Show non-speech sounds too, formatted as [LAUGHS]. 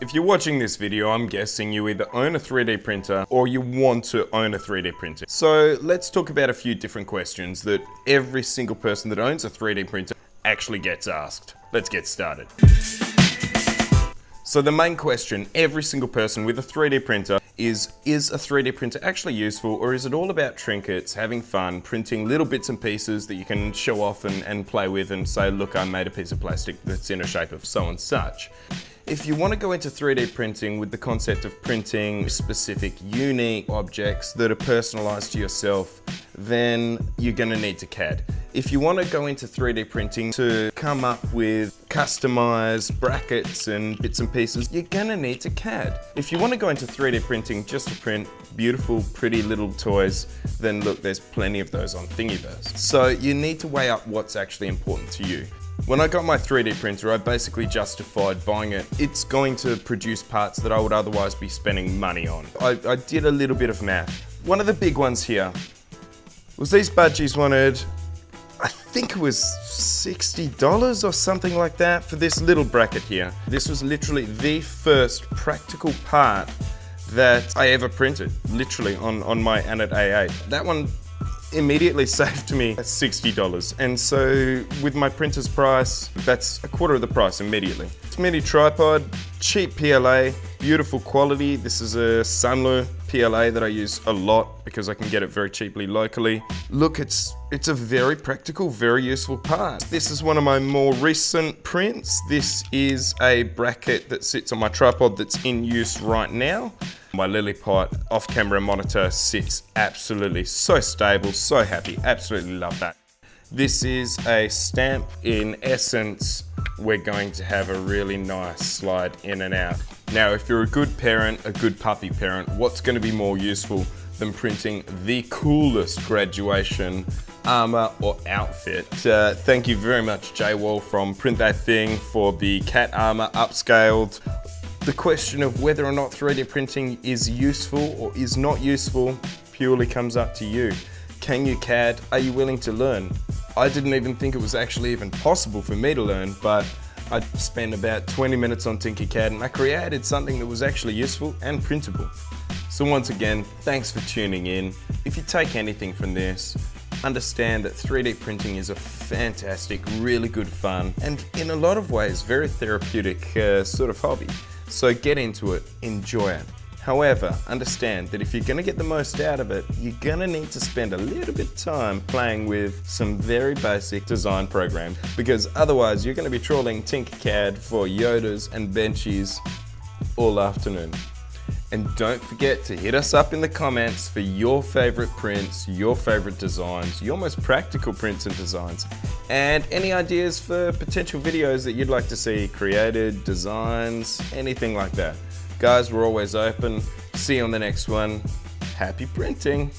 If you're watching this video, I'm guessing you either own a 3D printer or you want to own a 3D printer. So let's talk about a few different questions that every single person that owns a 3D printer actually gets asked. Let's get started. So the main question every single person with a 3D printer is, is a 3D printer actually useful or is it all about trinkets, having fun, printing little bits and pieces that you can show off and, and play with and say, look, I made a piece of plastic that's in a shape of so and such. If you want to go into 3D printing with the concept of printing specific unique objects that are personalized to yourself, then you're going to need to CAD. If you want to go into 3D printing to come up with customized brackets and bits and pieces, you're going to need to CAD. If you want to go into 3D printing just to print beautiful, pretty little toys, then look, there's plenty of those on Thingiverse. So you need to weigh up what's actually important to you. When I got my 3D printer, I basically justified buying it. It's going to produce parts that I would otherwise be spending money on. I, I did a little bit of math. One of the big ones here was these budgies wanted, I think it was $60 or something like that for this little bracket here. This was literally the first practical part that I ever printed, literally on, on my Anet A8. That one immediately [LAUGHS] saved me $60. And so with my printer's price, that's a quarter of the price immediately. It's mini tripod, cheap PLA, beautiful quality. This is a Sunlu PLA that I use a lot because I can get it very cheaply locally. Look, it's it's a very practical, very useful part. This is one of my more recent prints. This is a bracket that sits on my tripod that's in use right now. My Lilliput off-camera monitor sits absolutely so stable, so happy, absolutely love that. This is a stamp. In essence, we're going to have a really nice slide in and out. Now, if you're a good parent, a good puppy parent, what's gonna be more useful than printing the coolest graduation armor or outfit. Uh, thank you very much, Jay Wall from Print That Thing for the cat armor upscaled the question of whether or not 3D printing is useful or is not useful purely comes up to you. Can you CAD? Are you willing to learn? I didn't even think it was actually even possible for me to learn, but I spent about 20 minutes on Tinkercad and I created something that was actually useful and printable. So once again, thanks for tuning in. If you take anything from this, understand that 3D printing is a fantastic, really good fun, and in a lot of ways, very therapeutic uh, sort of hobby. So get into it, enjoy it. However, understand that if you're gonna get the most out of it, you're gonna need to spend a little bit of time playing with some very basic design programs because otherwise you're gonna be trawling Tinkercad for Yodas and Benchies all afternoon. And don't forget to hit us up in the comments for your favorite prints, your favorite designs, your most practical prints and designs, and any ideas for potential videos that you'd like to see created, designs, anything like that. Guys, we're always open. See you on the next one. Happy printing.